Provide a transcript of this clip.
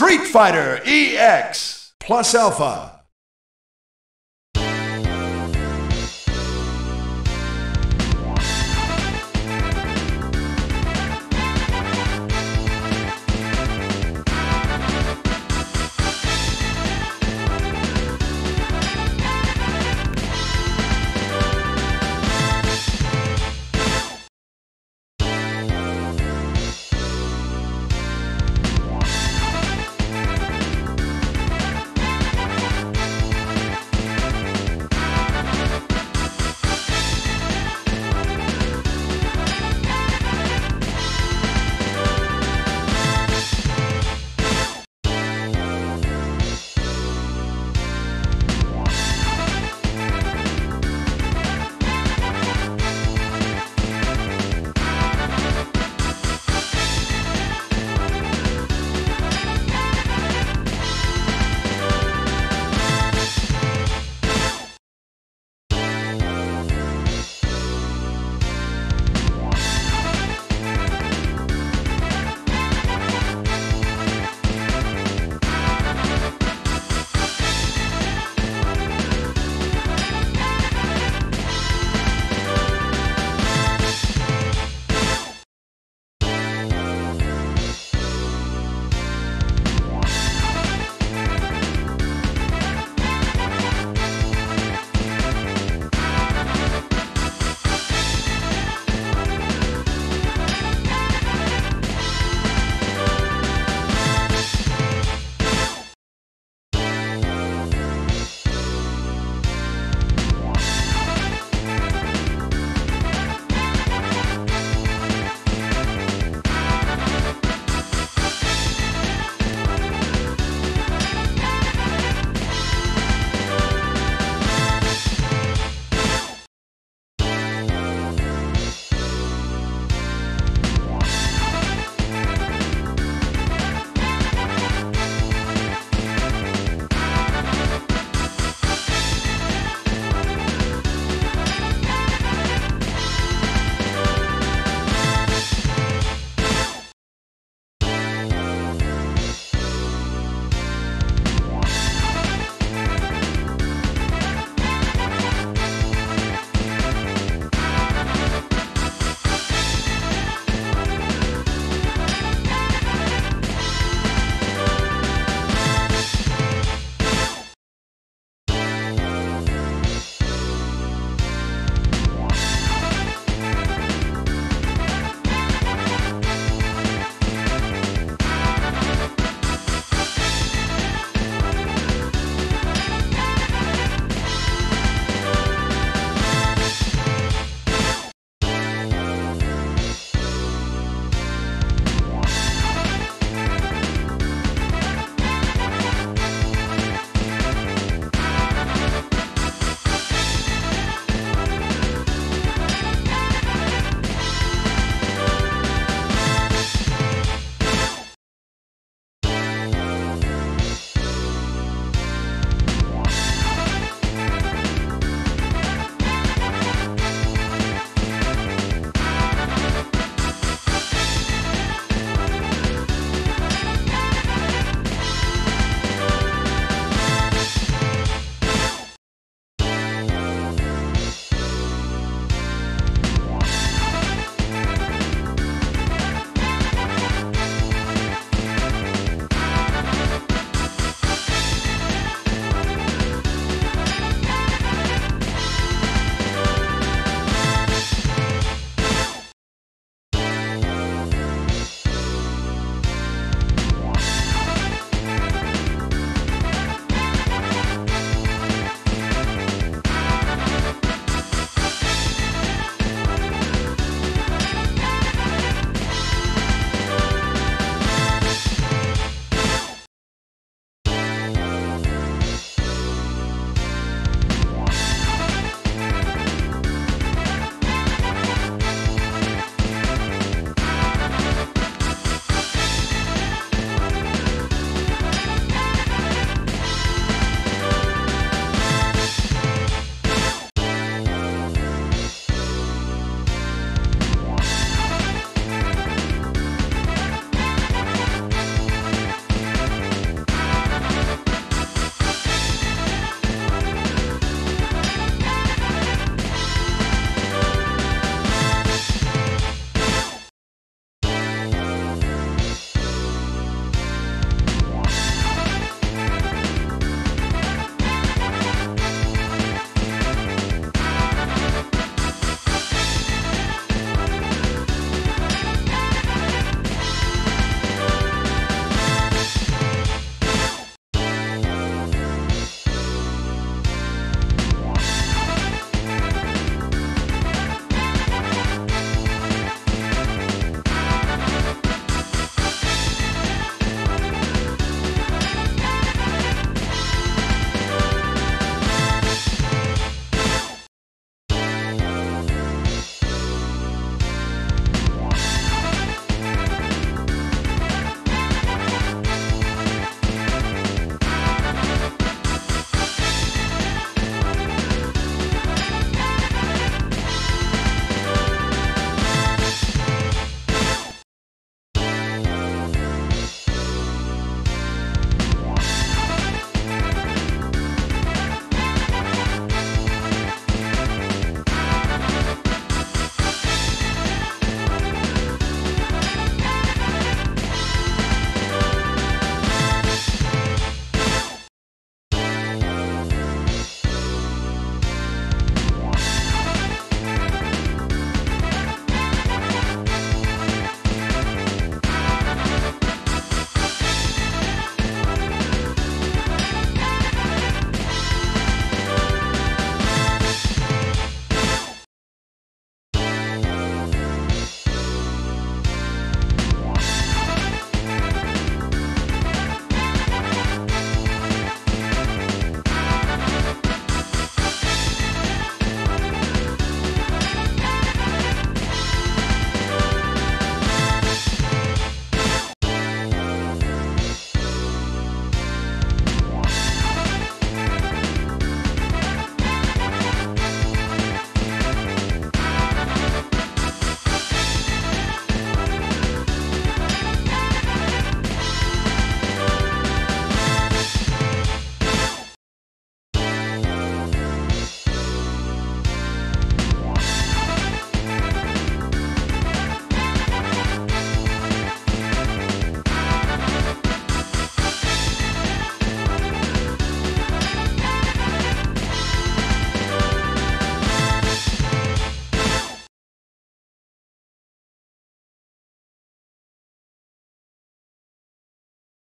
Street Fighter EX Plus Alpha.